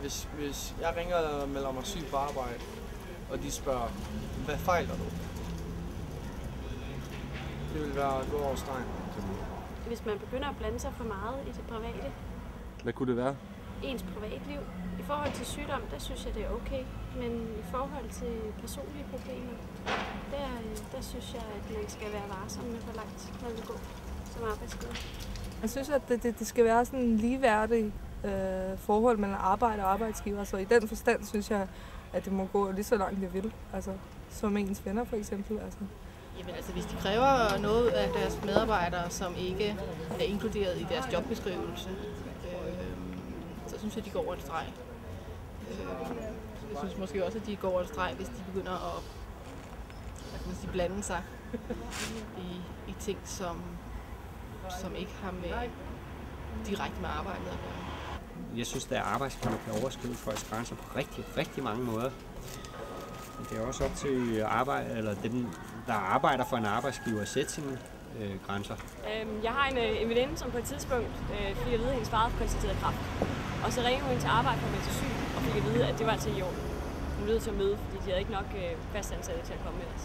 Hvis, hvis jeg ringer og melder mig syg på arbejde, og de spørger, hvad fejler du? Det vil være at gå over stregen. Hvis man begynder at blande sig for meget i det private, Hvad kunne det være? ens privatliv. I forhold til sygdom, der synes jeg, det er okay. Men i forhold til personlige problemer, der, der synes jeg, at man skal være varsom med, hvor langt man vil gå som arbejdsgiver. Jeg synes, at det, det, det skal være sådan en ligeværdig øh, forhold mellem arbejde og arbejdsgiver. Så i den forstand synes jeg, at det må gå lige så langt, det vil. Altså, som ens venner for eksempel. Altså. Jamen altså, hvis de kræver noget af deres medarbejdere, som ikke er inkluderet i deres jobbeskrivelse, øh, så synes jeg, de går over en streg. Øh, jeg synes måske også, at de går over en streg, hvis de begynder at hvad kan man sige, blande sig i, i ting, som, som ikke har med direkte med arbejdet at gøre. Jeg synes, at arbejdsgiver kan overskride folks grænser på rigtig, rigtig mange måder. Men det er også op til arbejde, eller dem, der arbejder for en arbejdsgiver at sætte sine øh, grænser. Øhm, jeg har en, øh, en veninde, som på et tidspunkt øh, fik at vide, at hendes far konstateret kraft. Og så ringede hun til arbejde for at melde syg, og fik at vide, at det var altså i år. Hun lød til at møde, fordi de havde ikke nok øh, fastansatte til at komme med os.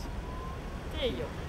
Det er i år.